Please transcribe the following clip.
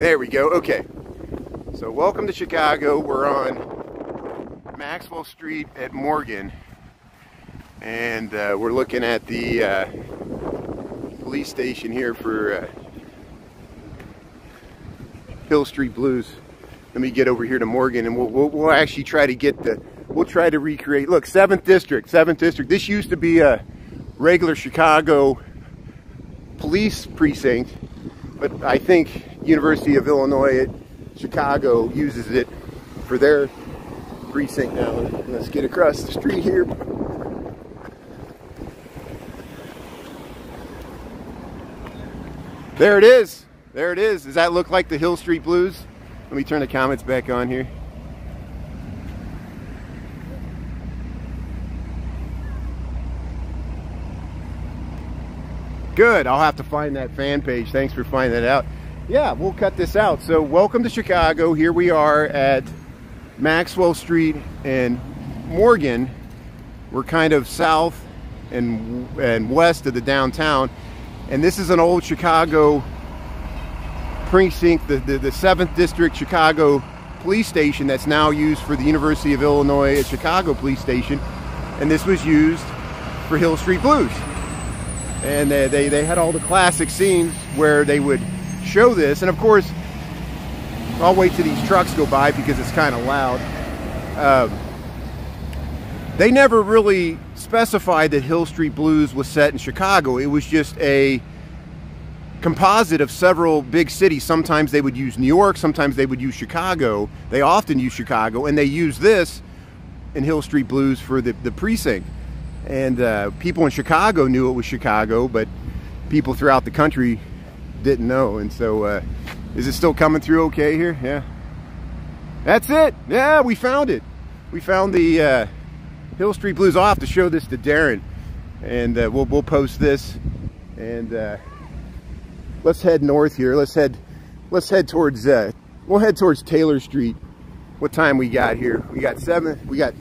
There we go. Okay. So welcome to Chicago. We're on Maxwell Street at Morgan. And uh, we're looking at the uh, police station here for uh, Hill Street Blues. Let me get over here to Morgan and we'll, we'll, we'll actually try to get the, we'll try to recreate. Look, 7th District, 7th District. This used to be a regular Chicago police precinct, but I think University of Illinois at Chicago uses it for their precinct now. Let's get across the street here. There it is. There it is. Does that look like the Hill Street Blues? Let me turn the comments back on here. Good. I'll have to find that fan page. Thanks for finding that out yeah, we'll cut this out. So welcome to Chicago. Here we are at Maxwell Street and Morgan. We're kind of south and, and west of the downtown. And this is an old Chicago precinct, the, the, the 7th District Chicago Police Station that's now used for the University of Illinois at Chicago Police Station. And this was used for Hill Street Blues. And they, they, they had all the classic scenes where they would show this. And of course, I'll wait till these trucks go by because it's kind of loud. Um, they never really specified that Hill Street Blues was set in Chicago. It was just a composite of several big cities. Sometimes they would use New York, sometimes they would use Chicago. They often use Chicago, and they use this in Hill Street Blues for the, the precinct. And uh, people in Chicago knew it was Chicago, but people throughout the country didn't know. And so, uh, is it still coming through okay here? Yeah. That's it. Yeah, we found it. We found the uh, Hill Street Blues. I'll have to show this to Darren. And uh, we'll, we'll post this. And uh, let's head north here. Let's head, let's head towards, uh, we'll head towards Taylor Street. What time we got here? We got seven, we got